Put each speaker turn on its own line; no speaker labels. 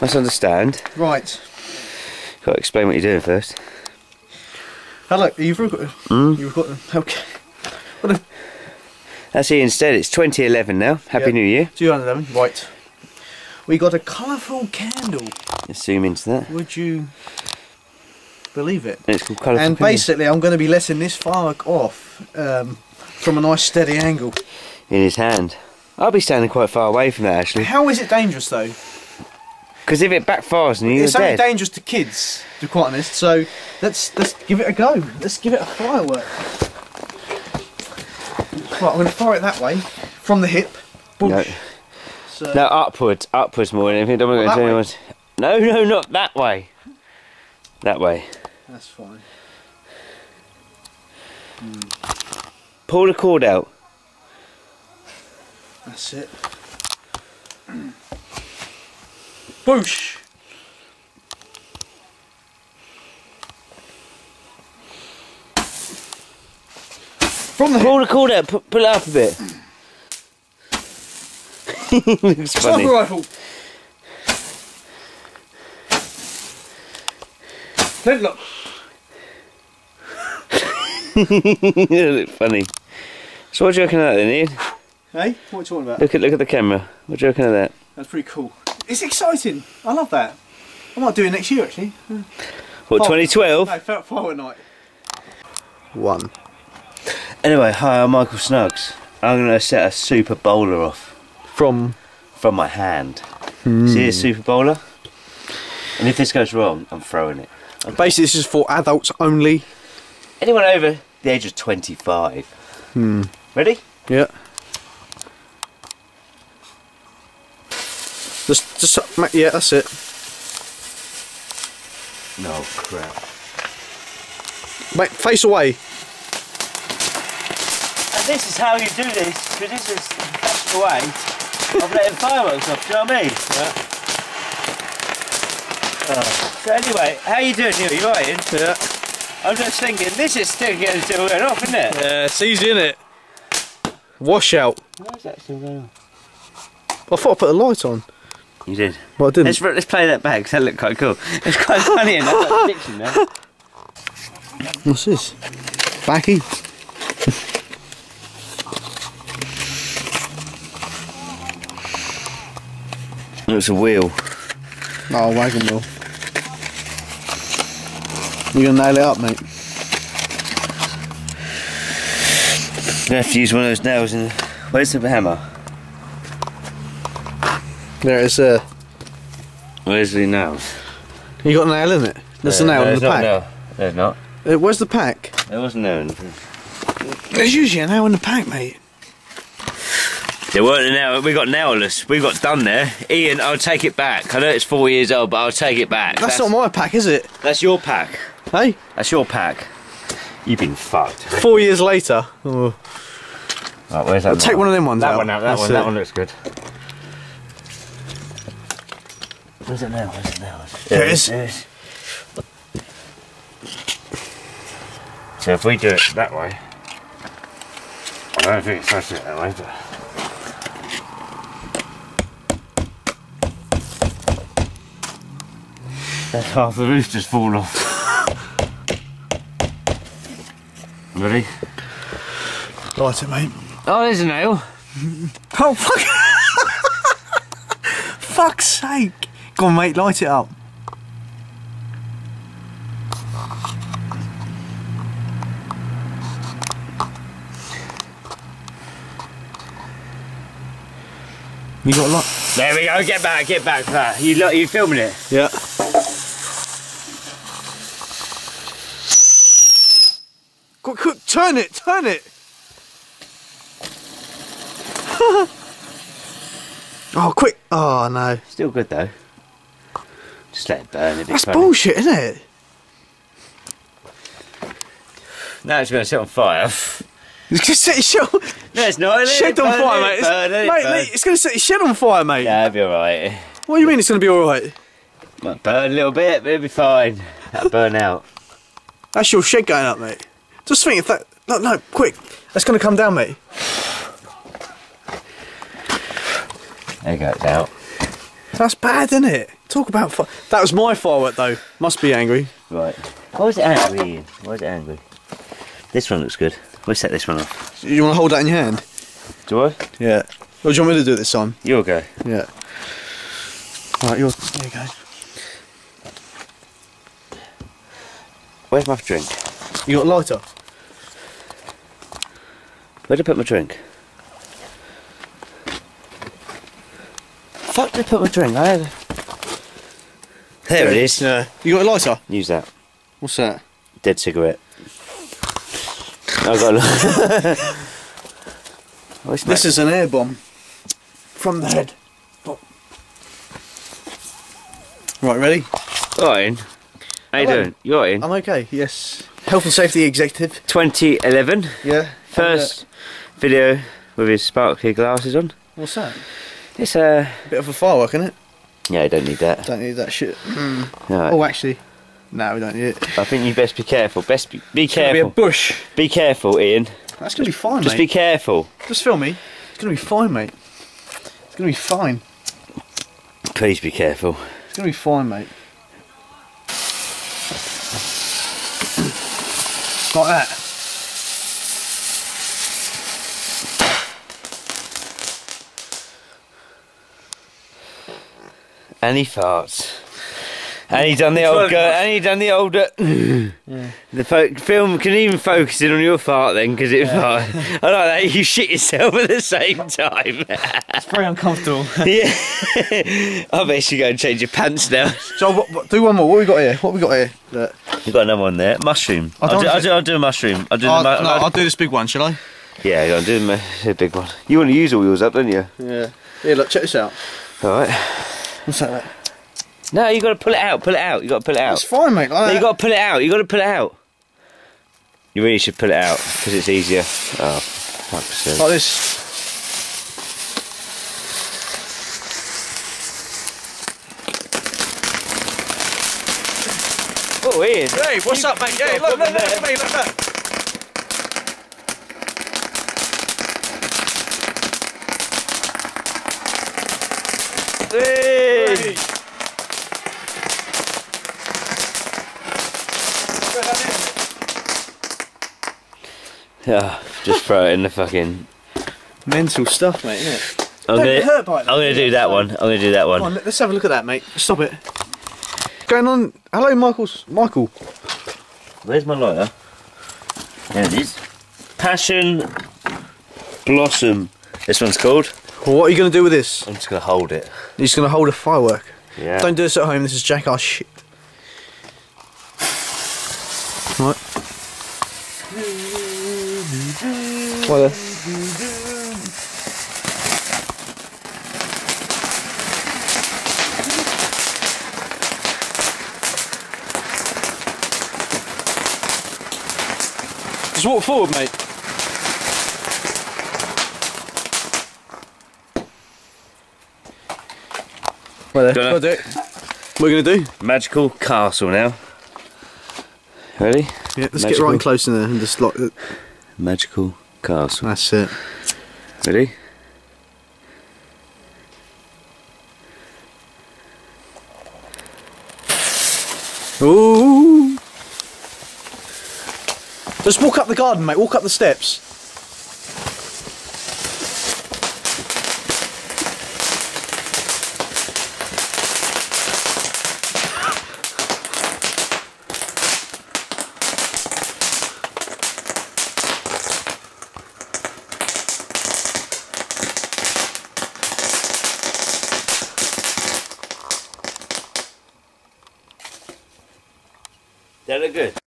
Must understand.
Right.
Got to explain what you're doing first.
Hello, you've got
Mm.
You've got Okay. What a
That's it instead. It's 2011 now. Happy. New Year.
211. Right. We got a colourful candle.
Let's zoom into that.
Would you believe it?
It's called Colourful
And
Candle.
basically, I'm going to be letting this fire off um, from a nice steady angle.
in his hand. I'll be standing quite far away from that actually.
How is it dangerous though?
Because if it backfires and you're
it's only dangerous to kids, to be quite honest. So let's let's give it a go. Let's give it a firework. Right, I'm going to fire it that way from the hip.
no.
So,
no, upwards. Upwards more than anything. Don't want to go to. No, no, not that way. That way.
That's fine. Hmm.
Pull the cord out.
That's it. Boosh! From the hip.
Pull the cord out. Pull it up a bit. Looks funny.
Sniper rifle. Flintlock.
Look funny. So what do you reckon of that then, Ian?
Hey, what are you talking about?
Look at look at the camera. What do you reckon of that?
That's pretty cool. It's exciting. I love that. I might do it next year actually.
What,
Oh.
2012?
No, fire, fire night. One.
Anyway, hi, I'm Michael Snuggs. I'm going to set a super bowler off
From
from my hand. See a super bowler? And if this goes wrong, I'm throwing it.
basically this is for adults only.
Anyone over the age of 25?
Hmm.
Ready?
Yeah. Just, just, yeah, that's it.
No crap.
Mate, face away.
And this is how you do this, because this is the professional way of letting fireworks off, do you know what I mean? Oh. So anyway, how you doing Neil? You right, Ian?
Yeah.
I'm just thinking, this is still getting still going off, isn't it?
Yeah, it's easy, isn't it? Washout.
Why is that still going on?
I thought I put a light on.
You did.
Well, I didn't.
Let's, let's play that back, that looked quite cool. It's quite funny that's like fiction.
What's this? Backy.
It's a wheel.
Oh, wagon wheel. You gonna nail it up, mate?
You have to use one of those nails and where's the hammer?
There uh
Where's the nails?
You got a nail in it? There's a
Uh,
nail in the
a
pack.
nail. There's not.
Uh, where's the pack?
There wasn't a nail. in the-
There's usually a nail in the pack, mate.
There weren't a nail. We got nailless. We got done there. Ian, I'll take it back. I know it's four years old, but I'll take it back.
That's, not my pack, is it?
That's your pack.
Hey?
That's your pack. You've been fucked.
Four years later. Oh.
Right, where's that?
I'll take one of them ones
that
out.
one out. That
That's
one.
it.
That one looks good. Where's it now? Where's it now?
There it is.
Is. So if we do it that way, I don't think it's supposed to do it that way, but. That's half the roof just fallen off. Ready?
Light it, mate.
Oh, there's a nail.
Oh, fuck. Fuck's sake. Go on, mate, light it up. You got a lot?
There we go. Get back. Get back. Pat. You look. You filming it?
Yeah. Quick, quick, turn it, turn it. oh, quick. Oh, no.
Still good though. Just let it burn.
That's
funny.
bullshit, isn't it?
Now it's going to set on fire.
It's going to set your shed,
no, it's not. Let
shed
it
on
burn,
fire, mate.
it
It's,
burn, it
mate,
burn.
it's going to set your shed on fire, mate.
Yeah, it'll be alright.
What do you mean it's going to be alright?
Might burn a little bit, but it'll be fine. That'll burn out.
That's your shed going up, mate. Just think if that. No, no, quick. That's going to come down, mate.
There you go, it's out.
That's bad, isn't it? Talk about fi- that was my firework though. Must be angry.
Right. Why is it angry? Why is it angry? This one looks good. We'll set this one off.
You want to hold that in your hand?
Do I?
Yeah. Or do you want me to do it this time?
You'll go.
Yeah. Alright, you're. There you go.
Where's my drink?
You got a lighter?
Where'd I put my drink? Fuck did I put my drink? I had... There it is.
Yeah. You got a lighter?
Use that.
What's that?
Dead cigarette. I got
This is an air bomb. From the head. Right, ready?
Right, Ian. How you
Hello.
doing? You alright?
I'm okay, yes. Health and safety executive.
2011.
Yeah.
First uh, video with his sparkly glasses on.
What's that?
It's a
bit of a firework, isn't it?
Yeah, I don't need that.
Don't need that shit. Hmm.
No,
Oh, actually. No, we don't need it.
I think you best be careful. Best be, be
It's gonna be a bush.
Be careful, Ian.
That's gonna be fine,
Just
mate.
be careful.
Just film me. It's gonna be fine, mate. It's gonna be fine.
Please be careful.
It's gonna be fine, mate. like that.
And he farts. And he done the old go. And he done the old. Uh, The fo- film can even focus in on your fart then, because it fart. I like that you shit yourself at the same time.
It's very uncomfortable.
yeah. I bet you should go and change your pants now.
so what, what, do one more. What we got here? What we got here? Look.
You've got another one there. Mushroom.
I
I'll
don't
I'll, do, I'll do a mushroom. I'll do
Oh,
the
no,
I'll-
I'll do this big one, shall I?
Yeah, I'll do the, the big one. You want to use all yours up, don't you?
Yeah. Here, look, check this out.
Alright.
What's that? mate?
No, you got to pull it out. Pull it out. You got to pull it out.
It's fine, mate. Like
No, you
that.
got to pull it out. You got to pull it out. You really should pull it out because it's easier. Oh, fuck's sake.
Like this.
Oh, Ian.
Hey, what's up, mate? Hey, look, look, look, look, mate, look, look.
Hey. Yeah, just throw it in the fucking.
Mental stuff, mate, isn't it?
I'm
Don't
gonna,
hurt by it,
I'm gonna do that one. I'm gonna do that
Come on,
one.
let- let's have a look at that, mate. Stop it. What's going on? Hello, Michael's. Michael.
Where's my lighter? There it is. Passion Blossom. This one's called.
Well, what are you going to do with this?
I'm just gonna hold it.
You're just going to hold a firework.
Yeah.
Don't do this at home. This is jackass shit. Right. Well, uh, Just walk forward, mate. Well,
Gonna-
Gotta do it. What are we going to do?
Magical castle now. Ready?
Yeah, let's get right close in there and just like.
Magical castle.
That's it.
Ready?
Ooh. Just walk up the garden, mate. Walk up the steps.
Look good.